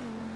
you